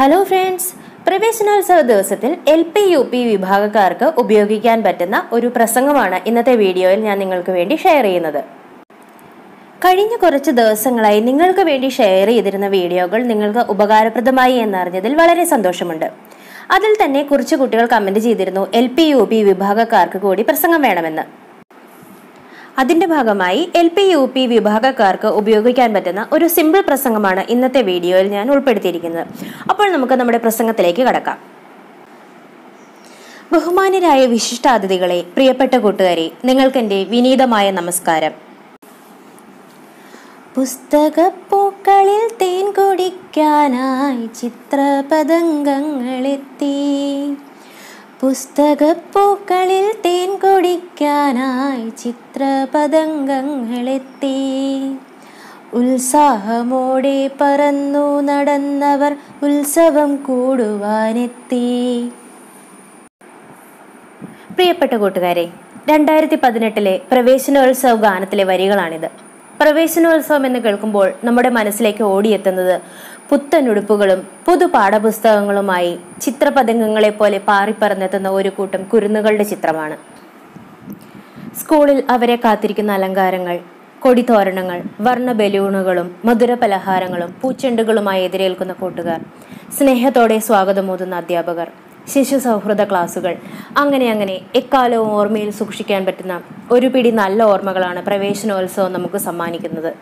Hello friends പ്രവേശനോത്സവ ദിവസത്തിൽ L P U P വിഭാഗക്കാർക്ക് ഉപയോഗിക്കാൻ പറ്റുന്ന ഒരു പ്രസംഗമാണ് ഇന്നത്തെ വീഡിയോയിൽ ഞാൻ നിങ്ങൾക്ക് വേണ്ടി ഷെയർ ചെയ്യുന്നത്. കഴിഞ്ഞ കുറച്ച് ദിവസങ്ങളായി നിങ്ങൾക്ക് വേണ്ടി ഷെയർ ചെയ്തിരുന്ന വീഡിയോകൾ നിങ്ങൾക്ക് ഉപകാരപ്രദമായി എന്നറിഞ്ഞതിൽ വളരെ സന്തോഷമുണ്ട്. അതിൽ തന്നെ കുറച്ച് കുട്ടികൾ കമന്റ് ചെയ്തിരുന്നു എൽ പി യു പി വിഭാഗക്കാർക്ക് കൂടി പ്രസംഗം വേണമെന്ന്. അതിന്റെ ഭാഗമായി എൽ പി യു പി വിഭാഗക്കാർക്ക് ഉപയോഗിക്കാൻ പറ്റുന്ന ഒരു സിമ്പിൾ പ്രസംഗമാണ് ഇന്നത്തെ വീഡിയോയിൽ ഞാൻ ഉൾപ്പെടുത്തിയിരിക്കുന്നത്. അപ്പോൾ നമുക്ക് നമ്മുടെ പ്രസംഗത്തിലേക്ക് കടക്കാം. ബഹുമാനരായ വിശിഷ്ടാതിഥികളെ പ്രിയപ്പെട്ട കൂട്ടുകാരെ നിങ്ങൾക്കെന്റെ വിനീതമായ നമസ്കാരം. പുസ്തകപ്പൂക്കളിൽ തേൻ കുടിക്കാനായി ചിത്രപതംഗങ്ങളെത്തി പുസ്തകപ്പൂക്കളിൽ തേൻ കുടിക്കാനായി ചിത്രപതംഗങ്ങളെത്തി ഉത്സാഹമോടെ പറന്നു നടന്നവർ ഉത്സവം കൂടുവാനെത്തി. പ്രിയപ്പെട്ട കൂട്ടുകാരെ രണ്ടായിരത്തി പതിനെട്ടിലെ പ്രവേശനോത്സവ ഗാനത്തിലെ വരികളാണിത്. പ്രവേശനോത്സവം എന്ന് കേൾക്കുമ്പോൾ നമ്മുടെ മനസ്സിലേക്ക് ഓടിയെത്തുന്നത് പുത്തൻ ഉടുപ്പുകളും പുതു പാഠപുസ്തകങ്ങളുമായി ചിത്രപതംഗങ്ങളെ പോലെ പാറിപ്പറന്നെത്തുന്ന ഒരു കൂട്ടം കുരുന്നുകളുടെ ചിത്രമാണ്. സ്കൂളിൽ അവരെ കാത്തിരിക്കുന്ന അലങ്കാരങ്ങൾ കൊടിതോരണങ്ങൾ വർണ ബലൂണുകളും മധുര പലഹാരങ്ങളും പൂച്ചെണ്ടുകളുമായി എതിരേൽക്കുന്ന കൂട്ടുകാർ സ്നേഹത്തോടെ സ്വാഗതമോതുന്ന അധ്യാപകർ ശിശു സൗഹൃദ ക്ലാസുകൾ അങ്ങനെ അങ്ങനെ എക്കാലവും ഓർമ്മയിൽ സൂക്ഷിക്കാൻ പറ്റുന്ന ഒരു പിടി നല്ല ഓർമ്മകളാണ് പ്രവേശനോത്സവം നമുക്ക് സമ്മാനിക്കുന്നത്.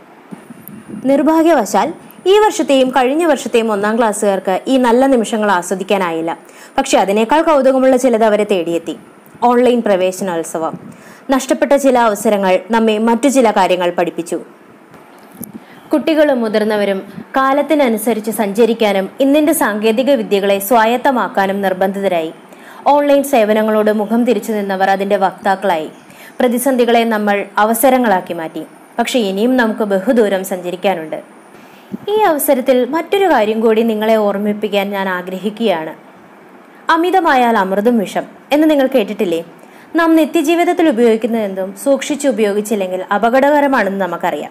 നിർഭാഗ്യവശാൽ ഈ വർഷത്തെയും കഴിഞ്ഞ വർഷത്തെയും ഒന്നാം ക്ലാസ്സുകാർക്ക് ഈ നല്ല നിമിഷങ്ങൾ ആസ്വദിക്കാനായില്ല. പക്ഷെ അതിനേക്കാൾ കൗതുകമുള്ള ചിലത് അവരെ തേടിയെത്തി. ഓൺലൈൻ പ്രവേശനോത്സവം. നഷ്ടപ്പെട്ട ചില അവസരങ്ങൾ നമ്മെ മറ്റു ചില കാര്യങ്ങൾ പഠിപ്പിച്ചു. കുട്ടികളും മുതിർന്നവരും കാലത്തിനനുസരിച്ച് സഞ്ചരിക്കാനും ഇന്നിന്റെ സാങ്കേതിക വിദ്യകളെ സ്വായത്തമാക്കാനും നിർബന്ധിതരായി. ഓൺലൈൻ സേവനങ്ങളോട് മുഖം തിരിച്ചു നിന്നവർ അതിന്റെ വക്താക്കളായി. പ്രതിസന്ധികളെ നമ്മൾ അവസരങ്ങളാക്കി മാറ്റി. പക്ഷേ ഇനിയും നമുക്ക് ബഹുദൂരം സഞ്ചരിക്കാനുണ്ട്. ഈ അവസരത്തിൽ മറ്റൊരു കാര്യം കൂടി നിങ്ങളെ ഓർമ്മിപ്പിക്കാൻ ഞാൻ ആഗ്രഹിക്കുകയാണ്. അമിതമായാൽ അമൃതും വിഷം എന്ന് നിങ്ങൾ കേട്ടിട്ടില്ലേ? നാം നിത്യജീവിതത്തിൽ ഉപയോഗിക്കുന്നതെന്തും സൂക്ഷിച്ച് ഉപയോഗിച്ചില്ലെങ്കിൽ അപകടകരമാണെന്ന് നമുക്കറിയാം.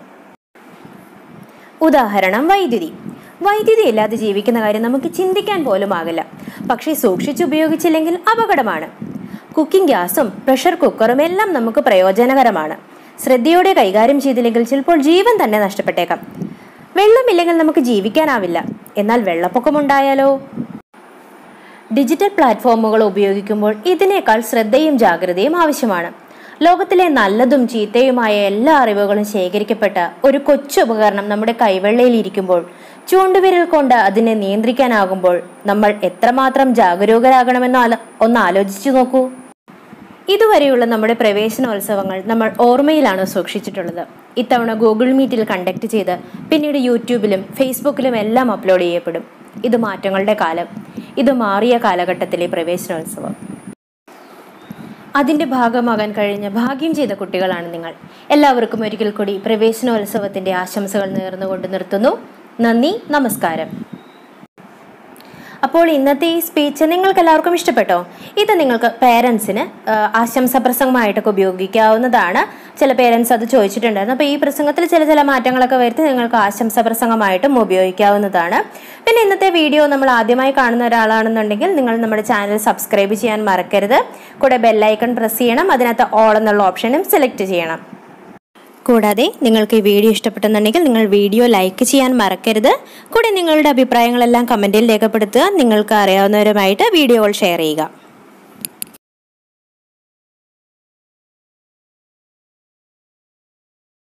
ഉദാഹരണം വൈദ്യുതി. വൈദ്യുതി ഇല്ലാതെ ജീവിക്കുന്ന കാര്യം നമുക്ക് ചിന്തിക്കാൻ പോലും ആകില്ല. പക്ഷേ സൂക്ഷിച്ച് ഉപയോഗിച്ചില്ലെങ്കിൽ അപകടമാണ്. കുക്കിംഗ് ഗ്യാസും പ്രഷർ കുക്കറും എല്ലാം നമുക്ക് പ്രയോജനകരമാണ്. ശ്രദ്ധയോടെ കൈകാര്യം ചെയ്തില്ലെങ്കിൽ ചിലപ്പോൾ ജീവൻ തന്നെ നഷ്ടപ്പെട്ടേക്കാം. വെള്ളമില്ലെങ്കിൽ നമുക്ക് ജീവിക്കാനാവില്ല. എന്നാൽ വെള്ളപ്പൊക്കമുണ്ടായാലോ? ഡിജിറ്റൽ പ്ലാറ്റ്ഫോമുകൾ ഉപയോഗിക്കുമ്പോൾ ഇതിനേക്കാൾ ശ്രദ്ധയും ജാഗ്രതയും ആവശ്യമാണ്. ലോകത്തിലെ നല്ലതും ചീത്തയുമായ എല്ലാ അറിവുകളും ശേഖരിക്കപ്പെട്ട ഒരു കൊച്ചു ഉപകരണം നമ്മുടെ കൈവെള്ളയിൽ ഇരിക്കുമ്പോൾ ചൂണ്ടുവിരൽ കൊണ്ട് അതിനെ നിയന്ത്രിക്കാനാകുമ്പോൾ നമ്മൾ എത്രമാത്രം ജാഗരൂകരാകണമെന്ന് ഒന്ന് ആലോചിച്ചു നോക്കൂ. ഇതുവരെയുള്ള നമ്മുടെ പ്രവേശനോത്സവങ്ങൾ നമ്മൾ ഓർമ്മയിലാണ് സൂക്ഷിച്ചിട്ടുള്ളത്. ഇത്തവണ ഗൂഗിൾ മീറ്റിൽ കണ്ടക്ട് ചെയ്ത് പിന്നീട് യൂട്യൂബിലും ഫേസ്ബുക്കിലും എല്ലാം അപ്ലോഡ് ചെയ്യപ്പെടും. ഇത് മാറ്റങ്ങളുടെ കാലം. ഇത് മാറിയ കാലഘട്ടത്തിലെ പ്രവേശനോത്സവം. അതിന്റെ ഭാഗമാകാൻ കഴിഞ്ഞ ഭാഗ്യം ചെയ്ത കുട്ടികളാണ് നിങ്ങൾ. എല്ലാവർക്കും ഒരിക്കൽ കൂടി പ്രവേശനോത്സവത്തിന്റെ ആശംസകൾ നേർന്നുകൊണ്ട് നിർത്തുന്നു. നന്ദി നമസ്കാരം. അപ്പോൾ ഇന്നത്തെ ഈ സ്പീച്ച് നിങ്ങൾക്ക് എല്ലാവർക്കും ഇഷ്ടപ്പെട്ടോ? ഇത് നിങ്ങൾക്ക് പേരൻസിന് ആശംസ പ്രസംഗമായിട്ടൊക്കെ ഉപയോഗിക്കാവുന്നതാണ്. ചില പേരൻസ് അത് ചോദിച്ചിട്ടുണ്ടായിരുന്നു. അപ്പോൾ ഈ പ്രസംഗത്തിൽ ചില ചില മാറ്റങ്ങളൊക്കെ വരുത്തി നിങ്ങൾക്ക് ആശംസ പ്രസംഗമായിട്ടും ഉപയോഗിക്കാവുന്നതാണ്. പിന്നെ ഇന്നത്തെ വീഡിയോ നമ്മൾ ആദ്യമായി കാണുന്ന ഒരാളാണെന്നുണ്ടെങ്കിൽ നിങ്ങൾ നമ്മുടെ ചാനൽ സബ്സ്ക്രൈബ് ചെയ്യാൻ മറക്കരുത്. കൂടെ ബെല്ലൈക്കൺ പ്രസ് ചെയ്യണം. അതിനകത്ത് ഓൾ എന്നുള്ള ഓപ്ഷനും സെലക്ട് ചെയ്യണം. കൂടാതെ നിങ്ങൾക്ക് ഈ വീഡിയോ ഇഷ്ടപ്പെട്ടെന്നുണ്ടെങ്കിൽ നിങ്ങൾ വീഡിയോ ലൈക്ക് ചെയ്യാൻ മറക്കരുത്. കൂടെ നിങ്ങളുടെ അഭിപ്രായങ്ങളെല്ലാം കമന്റിൽ രേഖപ്പെടുത്തുക. നിങ്ങൾക്ക് അറിയാവുന്നവരുമായിട്ട് വീഡിയോകൾ ഷെയർ ചെയ്യുക.